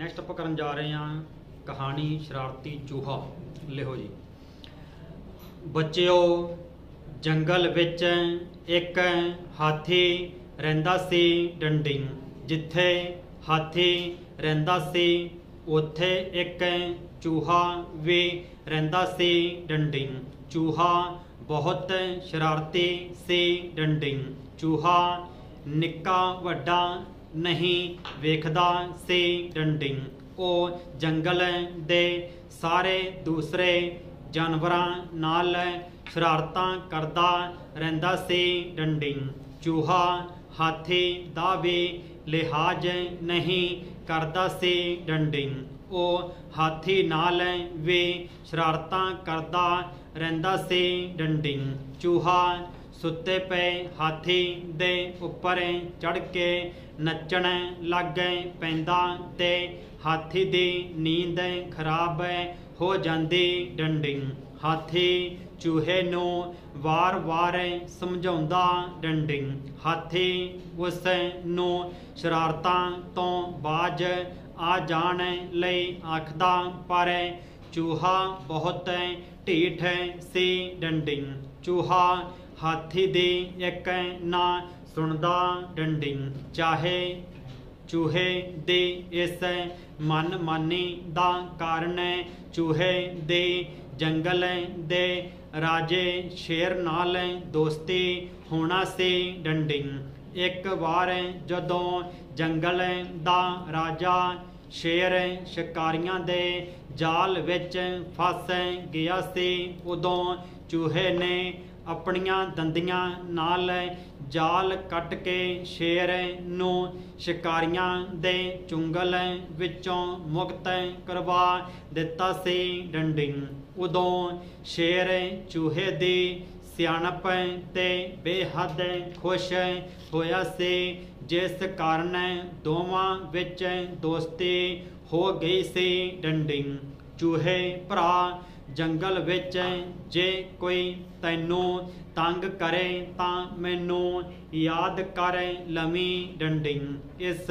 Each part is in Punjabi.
ਨੈਕਸਟ ਆਪਾਂ ਕਰਨ ਜਾ ਰਹੇ ਹਾਂ ਕਹਾਣੀ ਸ਼ਰਾਰਤੀ ਚੂਹਾ। ਲਿਖੋ ਜੀ। ਬੱਚਿਓ, ਜੰਗਲ ਵਿੱਚ ਇੱਕ ਹਾਥੀ ਰਹਿੰਦਾ ਸੀ ਡੰਡੀ ਜਿੱਥੇ ਹਾਥੀ ਰਹਿੰਦਾ ਸੀ, ਉੱਥੇ ਇੱਕ ਚੂਹਾ ਵੀ ਰਹਿੰਦਾ ਸੀ ਡੰਡੀ ਚੂਹਾ ਬਹੁਤ ਸ਼ਰਾਰਤੀ ਸੀ ਡੰਡੀ ਚੂਹਾ ਨਿੱਕਾ, ਵੱਡਾ ਨਹੀਂ ਵੇਖਦਾ ਸੀ ਡੰਡਿੰਗ। ਉਹ ਜੰਗਲ ਦੇ ਸਾਰੇ ਦੂਸਰੇ ਜਾਨਵਰਾਂ ਨਾਲ ਸ਼ਰਾਰਤਾਂ ਕਰਦਾ ਰਹਿੰਦਾ ਸੀ ਡੰਡਿੰਗ। ਚੂਹਾ ਹਾਥੀ ਦਾ ਵੀ ਲਿਹਾਜ਼ ਨਹੀਂ ਕਰਦਾ ਸੀ ਡੰਡਿੰਗ। ਉਹ ਹਾਥੀ ਨਾਲ ਵੀ ਸ਼ਰਾਰਤਾਂ ਕਰਦਾ ਰਹਿੰਦਾ ਸੀ ਡੰਡਿੰਗ। ਚੂਹਾ ਸੁੱਤੇ ਪਏ, ਹਾਥੀ ਦੇ ਉੱਪਰ ਚੜ ਕੇ ਨੱਚਣ ਲੱਗ ਪੈਂਦਾ ਤੇ ਹਾਥੀ ਦੀ ਨੀਂਦ ਖਰਾਬ ਹੋ ਜਾਂਦੀ ਡੰਡੀ ਹਾਥੀ ਚੂਹੇ ਨੂੰ ਵਾਰ-ਵਾਰ ਸਮਝਾਉਂਦਾ ਡੰਡੀ ਹਾਥੀ ਉਸ ਨੂੰ ਸ਼ਰਾਰਤਾਂ ਤੋਂ ਬਾਜ ਆ ਜਾਣ ਲਈ ਆਖਦਾ, ਪਰ ਚੂਹਾ ਬਹੁਤ ਢੀਠ ਸੀ ਡੰਡੀ ਚੂਹਾ ਹਾਥੀ ਦੀ ਇੱਕ ਨਾ ਸੁਣਦਾ ਡੰਡੀ ਚਾਹੇ ਚੂਹੇ ਦੀ ਇਸ ਮਨਮਾਨੀ ਦਾ ਕਾਰਨ ਚੂਹੇ ਦੇ ਜੰਗਲ ਦੇ ਰਾਜੇ ਸ਼ੇਰ ਨਾਲ ਦੋਸਤੀ ਹੋਣਾ ਸੀ ਡੰਡੀ ਇੱਕ ਵਾਰ ਜਦੋਂ ਜੰਗਲ ਦਾ ਰਾਜਾ ਸ਼ੇਰ ਸ਼ਿਕਾਰੀਆਂ ਦੇ ਜਾਲ ਵਿੱਚ ਫਸ ਗਿਆ ਸੀ, ਉਦੋਂ ਚੂਹੇ ਨੇ ਆਪਣੀਆਂ ਦੰਦੀਆਂ ਨਾਲ ਜਾਲ ਕੱਟ ਕੇ ਸ਼ੇਰ ਨੂੰ ਸ਼ਿਕਾਰੀਆਂ ਦੇ ਚੁੰਗਲ ਵਿੱਚੋਂ ਮੁਕਤ ਕਰਵਾ ਦਿੱਤਾ ਸੀ ਡੰਡੀ। ਉਦੋਂ ਸ਼ੇਰ ਚੂਹੇ ਦੀ ਸਿਆਣਪ ਤੇ ਬੇਹੱਦ ਖੁਸ਼ ਹੋਇਆ ਸੀ, ਜਿਸ ਕਾਰਨ ਦੋਵਾਂ ਵਿੱਚ ਦੋਸਤੀ ਹੋ ਗਈ ਸੀ ਡੰਡੀ। ਚੂਹੇ ਭਰਾ ਜੰਗਲ ਵਿੱਚ ਜੇ ਕੋਈ ਤੈਨੂੰ ਤੰਗ ਕਰੇ ਤਾਂ ਮੈਨੂੰ ਯਾਦ ਕਰ ਲਵੀਂ ਡੰਡੀ। ਇਸ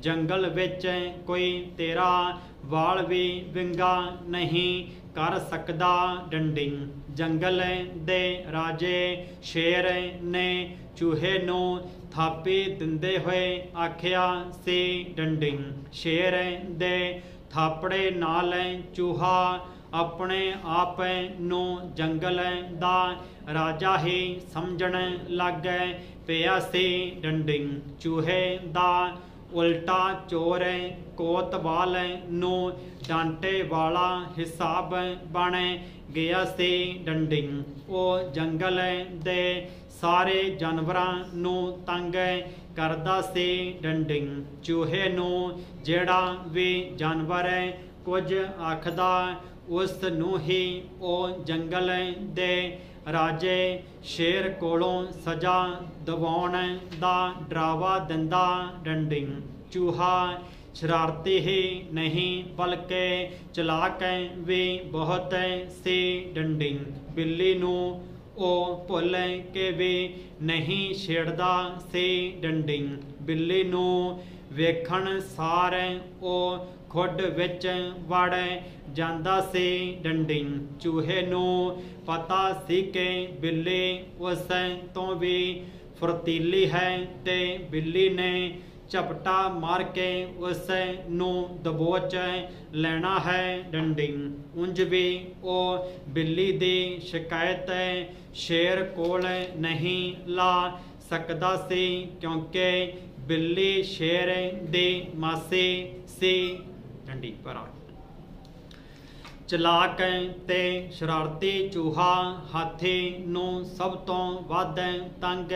ਜੰਗਲ ਵਿੱਚ ਕੋਈ ਤੇਰਾ ਵਾਲ ਵੀ ਵਿੰਗਾ ਨਹੀਂ ਕਰ ਸਕਦਾ ਡੰਡੀ। ਜੰਗਲ ਦੇ ਰਾਜੇ ਸ਼ੇਰ ਨੇ ਚੂਹੇ ਨੂੰ ਥਾਪੀ ਦਿੰਦੇ ਹੋਏ ਆਖਿਆ, ਸੀ ਡੰਡੀ। ਸ਼ੇਰ ਦੇ ਥਾਪੜੇ ਨਾਲ ਚੂਹਾ ਆਪਣੇ ਆਪ ਨੂੰ ਜੰਗਲ ਦਾ ਰਾਜਾ ਹੀ ਸਮਝਣ ਲੱਗ ਪਿਆ ਸੀ ਡੰਡੀ ਚੂਹੇ ਦਾ, ਉਲਟਾ ਚੋਰ ਕੋਤਵਾਲ ਨੂੰ, ਡਾਂਟੇ ਵਾਲਾ ਹਿਸਾਬ ਬਣ ਗਿਆ ਸੀ ਡੰਡੀ। ਉਹ ਜੰਗਲ ਦੇ ਸਾਰੇ ਜਾਨਵਰਾਂ ਨੂੰ ਤੰਗ ਕਰਦਾ ਸੀ ਡੰਡੀ। ਚੂਹੇ ਨੂੰ ਜਿਹੜਾ ਵੀ ਜਾਨਵਰ ਕੁਝ ਆਖਦਾ ਉਸ ਨੂੰ ਹੀ ਉਹ ਜੰਗਲ ਦੇ ਰਾਜੇ ਸ਼ੇਰ ਕੋਲੋਂ ਸਜ਼ਾ ਦਿਵਾਉਣ ਦਾ ਡਰਾਵਾ ਦਿੰਦਾ ਡੰਡੀ ਚੂਹਾ ਸ਼ਰਾਰਤੀ ਹੀ ਨਹੀਂ, ਬਲਕਿ ਚਲਾਕ ਵੀ ਬਹੁਤ ਸੀ ਡੰਡਿੰਗ। ਬਿੱਲੀ ਨੂੰ ਉਹ ਭੁੱਲ ਕੇ ਵੀ ਨਹੀਂ ਛੇੜਦਾ ਸੀ ਡੰਡਿੰਗ। ਬਿੱਲੀ ਨੂੰ ਵੇਖਣ ਸਾਰ ਉਹ ਖੁੱਡ ਵਿੱਚ ਵੜ ਜਾਂਦਾ ਸੀ ਡੰਡੀ ਚੂਹੇ ਨੂੰ ਪਤਾ ਸੀ ਕਿ ਬਿੱਲੀ ਉਸ ਤੋਂ ਵੀ ਫਰਤੀਲੀ ਹੈ ਤੇ ਬਿੱਲੀ ਨੇ ਝਪਟਾ ਮਾਰ ਕੇ ਉਸ ਨੂੰ ਦਬੋਚ ਲੈਣਾ ਹੈ ਡੰਡੀ। ਉਂਝ ਵੀ ਉਹ ਬਿੱਲੀ ਦੀ ਸ਼ਿਕਾਇਤ ਸ਼ੇਰ ਕੋਲ ਨਹੀਂ ਲਾ ਸਕਦਾ ਸੀ ਕਿਉਂਕਿ ਬਿੱਲੀ ਸ਼ੇਰ ਦੀ ਮਾਸੀ ਸੀ ਡੰਡੀ ਭਰਾ। ਚਲਾਕ ਤੇ ਸ਼ਰਾਰਤੀ ਚੂਹਾ ਹਾਥੀ ਨੂੰ ਸਭ ਤੋਂ ਵੱਧ ਤੰਗ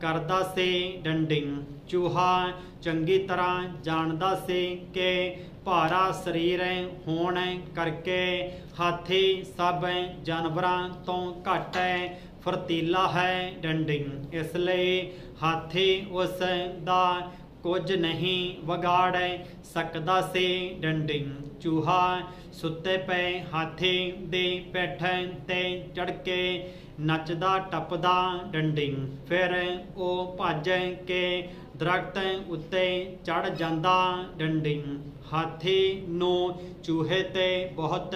ਕਰਦਾ ਸੀ ਡੰਡੀ। ਚੂਹਾ ਚੰਗੀ ਤਰ੍ਹਾਂ ਜਾਣਦਾ ਸੀ ਕਿ ਭਾਰਾ ਸਰੀਰ ਹੋਣ ਕਰਕੇ ਹਾਥੀ ਸਭ ਜਾਨਵਰਾਂ ਤੋਂ ਘੱਟ ਹੈ ਫਰਤੀਲਾ ਹੈ ਡੰਡਿੰਗ ਇਸ ਲਈ ਹਾਥੀ ਉਸ ਦਾ ਕੁਝ ਨਹੀਂ ਵਿਗਾੜ ਸਕਦਾ ਸੀ ਡੰਡੀ ਚੂਹਾ ਸੁੱਤੇ ਪਏ ਹਾਥੀ ਦੇ ਪਿੱਠ ਤੇ ਚੜ ਕੇ ਨੱਚਦਾ ਟੱਪਦਾ ਡੰਡੀ ਫਿਰ ਉਹ ਭੱਜ ਕੇ ਦਰਖਤ ਉੱਤੇ ਚੜ ਜਾਂਦਾ ਡੰਡੀ ਹਾਥੀ ਨੂੰ ਚੂਹੇ ਤੇ ਬਹੁਤ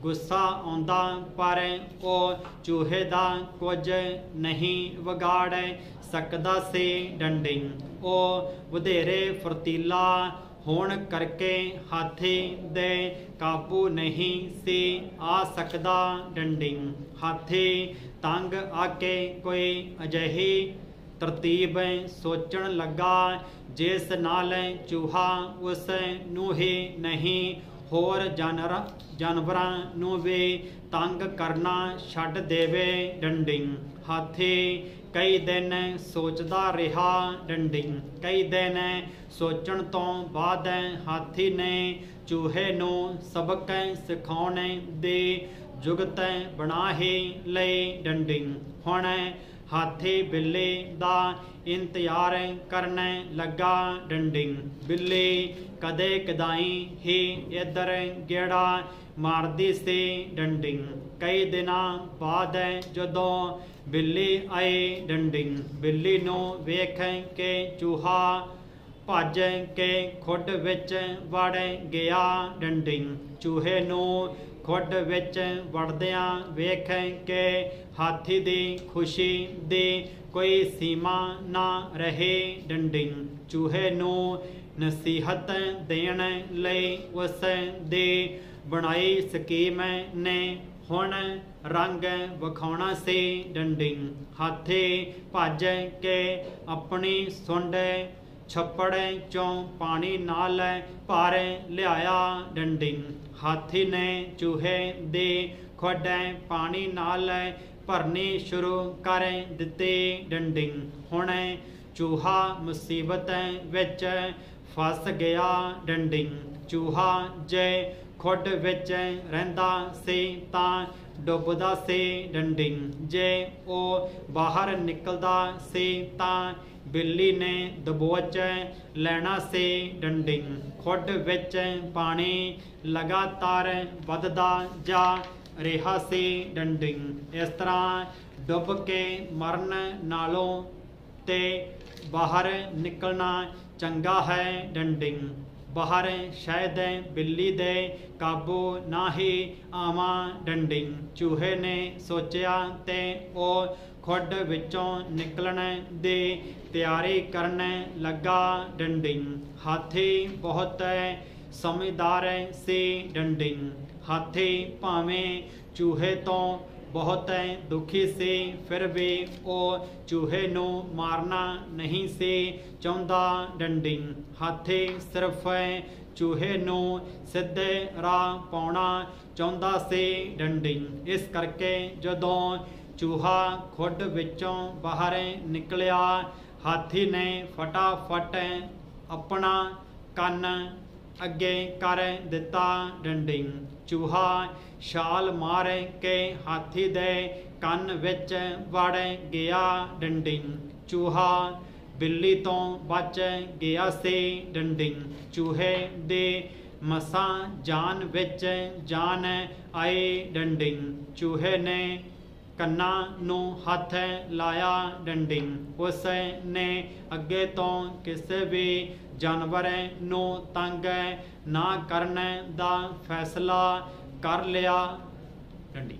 ਗੁੱਸਾ ਆਉਂਦਾ, ਪਰ ਉਹ ਚੂਹੇ ਦਾ ਕੁਝ ਨਹੀਂ ਵਿਗਾੜ ਸਕਦਾ ਸੀ ਡੰਡੀ ਉਹ ਵਧੇਰੇ ਫਰਤੀਲਾ ਹੋਣ ਕਰਕੇ ਹਾਥੀ ਦੇ ਕਾਬੂ ਨਹੀਂ ਸੀ ਆ ਸਕਦਾ ਡੰਡੀ ਹਾਥੀ ਤੰਗ ਆ ਕੇ ਕੋਈ ਅਜਿਹੀ ਤਰਤੀਬ ਸੋਚਣ ਲੱਗਾ, ਜਿਸ ਨਾਲ ਚੂਹਾ ਉਸ ਨੂੰ ਹੀ ਨਹੀਂ, ਹੋਰ ਜਾਨਵਰ ਜਾਨਵਰਾਂ ਨੂੰ ਵੀ ਤੰਗ ਕਰਨਾ ਛੱਡ ਦੇਵੇ ਡੰਡਿੰਗ। ਹਾਥੀ ਕਈ ਦਿਨ ਸੋਚਦਾ ਰਿਹਾ ਡੰਡੀ, ਕਈ ਦਿਨ ਸੋਚਣ ਤੋਂ ਬਾਅਦ ਹਾਥੀ ਨੇ ਚੂਹੇ ਨੂੰ ਸਬਕ ਸਿਖਾਉਣ ਦੇ ਜੁਗਤ ਬਣਾਹੇ ਲਈ ਡੰਡੀ। ਹੁਣ ਹਾਥੀ ਬਿੱਲੀ ਦਾ ਇੰਤਜ਼ਾਰ ਕਰਨ ਲੱਗਾ ਡੰਡੀ ਬਿੱਲੀ ਕਦੇ ਕਦਾਈ ਹੀ ਇਧਰ ਗੇੜਾ ਮਾਰਦੀ ਸੀ ਡੰਡੀ ਕਈ ਦਿਨਾਂ ਬਾਅਦ ਜਦੋਂ ਬਿੱਲੀ ਆਈ ਡੰਡਿੰਗ। ਬਿੱਲੀ ਨੂੰ ਵੇਖ ਕੇ ਚੂਹਾ ਭੱਜ ਕੇ ਖੁੱਡ ਵਿੱਚ ਵੜ ਗਿਆ ਡੰਡਿੰਗ। ਚੂਹੇ ਨੂੰ ਖੁੱਡ ਵਿੱਚ ਵੜਦਿਆਂ ਵੇਖ ਕੇ ਹਾਥੀ ਦੀ ਖੁਸ਼ੀ ਦੀ ਕੋਈ ਸੀਮਾ ਨਾ ਰਹੇ। ਡੰਡੀ ਚੂਹੇ ਨੂੰ ਨਸੀਹਤ ਦੇਣ ਲਈ ਉਸ ਦੇ ਬਣਾਈ ਸਕੀਮ ਨੇ ਹੁਣ ਰੰਗ ਵਿਖਾਉਣਾ ਸੀ। ਡੰਡੀ ਹਾਥੀ ਭੱਜ ਕੇ ਆਪਣੀ ਸੁੰਡ ਛੱਪੜ ਚੋਂ ਪਾਣੀ ਨਾਲ ਭਰ ਲਿਆਇਆ ਡੰਡੀ। ਹਾਥੀ ਨੇ ਚੂਹੇ ਦੇ ਖੋਡੇ ਪਾਣੀ ਨਾਲ ਭਰਨੀ ਸ਼ੁਰੂ ਕਰ ਦਿੱਤੀ ਡੰਡੀ। ਹੁਣ ਚੂਹਾ ਮੁਸੀਬਤ ਵਿੱਚ ਫਸ ਗਿਆ ਡੰਡੀ। ਚੂਹਾ ਜੇ ਖੁੱਡ ਵਿੱਚ ਰਹਿੰਦਾ ਸੀ ਤਾਂ ਡੁੱਬਦਾ ਸੀ ਡੰਡਿੰਗ, ਜੇ ਉਹ ਬਾਹਰ ਨਿਕਲਦਾ ਸੀ ਤਾਂ ਬਿੱਲੀ ਨੇ ਦਬੋਚ ਲੈਣਾ ਸੀ ਡੰਡਿੰਗ। ਖੁੱਡ ਵਿੱਚ ਪਾਣੀ ਲਗਾਤਾਰ ਵੱਧਦਾ ਜਾ ਰਿਹਾ ਸੀ ਡੰਡਿੰਗ। ਇਸ ਤਰ੍ਹਾਂ ਡੁੱਬ ਕੇ ਮਰਨ ਨਾਲੋਂ ਤੇ ਬਾਹਰ ਨਿਕਲਣਾ ਚੰਗਾ ਹੈ ਡੰਡਿੰਗ। ਬਾਹਰ ਸ਼ਾਇਦ ਬਿੱਲੀ ਦੇ, ਕਾਬੂ ਨਾ ਹੀ ਆਵਾਂ ਡੰਡੀ। ਚੂਹੇ ਨੇ ਸੋਚਿਆ ਤੇ ਉਹ ਖੁੱਡ ਵਿੱਚੋਂ ਨਿਕਲਣ ਦੀ ਤਿਆਰੀ ਕਰਨ ਲੱਗਾ ਡੰਡਿੰਗ ਹਾਥੀ ਬਹੁਤ ਸਮਝਦਾਰ ਸੀ ਡੰਡਿੰਗ ਹਾਥੀ ਭਾਵੇਂ ਚੂਹੇ ਤੋਂ ਬਹੁਤ ਦੁਖੀ ਸੀ, ਫਿਰ ਵੀ ਉਹ ਚੂਹੇ ਨੂੰ ਮਾਰਨਾ ਨਹੀਂ ਸੀ, ਚਾਹੁੰਦਾ ਡੰਡੀ ਹਾਥੀ ਸਿਰਫ ਚੂਹੇ ਨੂੰ ਸਿੱਧੇ ਰਾਹ ਪਾਉਣਾ ਚਾਹੁੰਦਾ ਸੀ ਡੰਡੀ ਇਸ ਕਰਕੇ ਜਦੋਂ ਚੂਹਾ ਖੁੱਡ ਵਿੱਚੋਂ ਬਾਹਰ ਨਿਕਲਿਆ, ਹਾਥੀ ਨੇ ਫਟਾਫਟ ਆਪਣਾ ਕੰਨ ਅੱਗੇ ਕਰ ਦਿੱਤਾ ਡੰਡੀ ਚੂਹਾ, ਛਾਲ ਮਾਰ, ਕੇ ਹਾਥੀ ਦੇ, ਕੰਨ ਵਿੱਚ ਵੜ ਗਿਆ ਡੰਡੀ। ਚੂਹਾ, ਬਿੱਲੀ ਤੋਂ ਬਚ ਗਿਆ ਸੀ ਡੰਡੀ। ਚੂਹੇ ਦੇ ਮਸਾਂ ਜਾਨ ਵਿੱਚ ਜਾਨ ਆਏ ਡੰਡੀ। ਚੂਹੇ ਨੇ ਕੰਨਾਂ ਨੂੰ ਹੱਥ ਲਾਇਆ ਡੰਡੀ ਉਸ ਨੇ ਅੱਗੇ ਤੋਂ ਕਿਸੇ ਵੀ ਜਾਨਵਰ ਨੂੰ ਤੰਗ ਨਾ ਕਰਨ ਦਾ ਫੈਸਲਾ ਕਰ ਲਿਆ। ਡੰਡੀ।